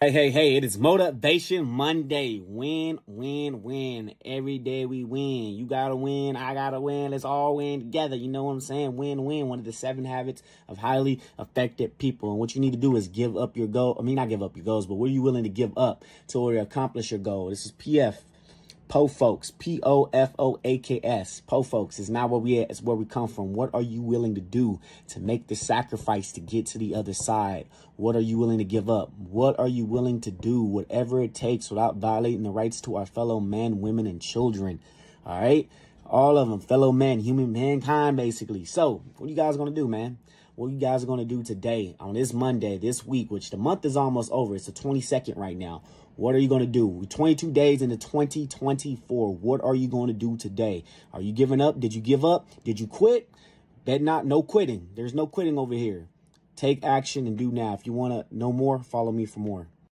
Hey, hey, hey, it is Motivation Monday. Win, win, win. Every day we win. You gotta win. I gotta win. Let's all win together. You know what I'm saying? Win, win. One of the seven habits of highly effective people. And what you need to do is give up your goal. I mean, not give up your goals, but what are you willing to give up to accomplish your goal? This is PF. Po folks, P O F O A K S. Po folks is not where we at, it's where we come from. What are you willing to do to make the sacrifice to get to the other side? What are you willing to give up? What are you willing to do, whatever it takes, without violating the rights to our fellow men, women, and children? All right, all of them, fellow men, human mankind, basically. So, what you guys gonna do, man? What you guys are gonna do today on this Monday, this week, which the month is almost over. It's the 22nd right now. What are you going to do? We're 22 days into 2024. What are you going to do today? Are you giving up? Did you give up? Did you quit? Bet not. No quitting. There's no quitting over here. Take action and do now. If you want to know more, follow me for more.